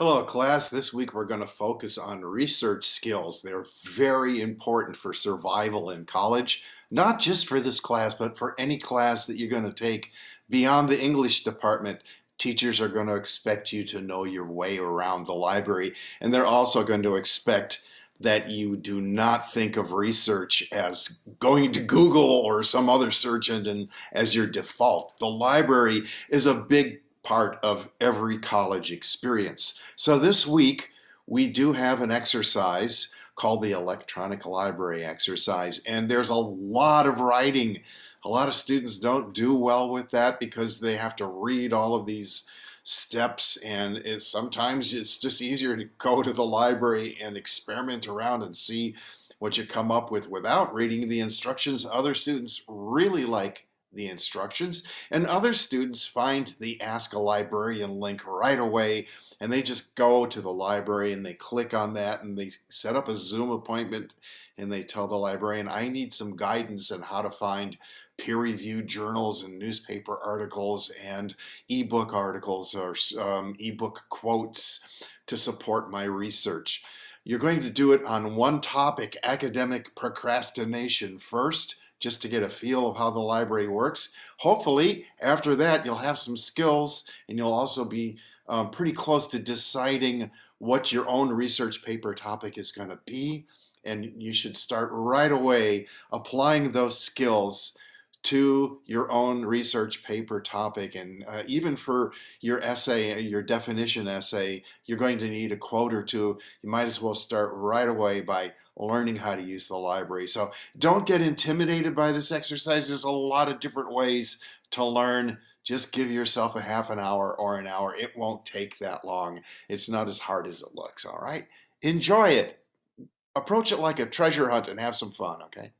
Hello, class. This week we're going to focus on research skills. They're very important for survival in college, not just for this class, but for any class that you're going to take beyond the English department. Teachers are going to expect you to know your way around the library, and they're also going to expect that you do not think of research as going to Google or some other search engine as your default. The library is a big part of every college experience. So this week, we do have an exercise called the electronic library exercise, and there's a lot of writing. A lot of students don't do well with that because they have to read all of these steps and it, sometimes it's just easier to go to the library and experiment around and see what you come up with without reading the instructions. Other students really like the instructions, and other students find the Ask a Librarian link right away, and they just go to the library and they click on that and they set up a Zoom appointment and they tell the librarian, I need some guidance on how to find peer-reviewed journals and newspaper articles and ebook articles or um, ebook quotes to support my research. You're going to do it on one topic, academic procrastination first, just to get a feel of how the library works. Hopefully, after that, you'll have some skills and you'll also be um, pretty close to deciding what your own research paper topic is going to be. And you should start right away applying those skills to your own research paper topic. And uh, even for your essay, your definition essay, you're going to need a quote or two. You might as well start right away by learning how to use the library. So don't get intimidated by this exercise. There's a lot of different ways to learn. Just give yourself a half an hour or an hour. It won't take that long. It's not as hard as it looks, all right? Enjoy it. Approach it like a treasure hunt and have some fun, okay?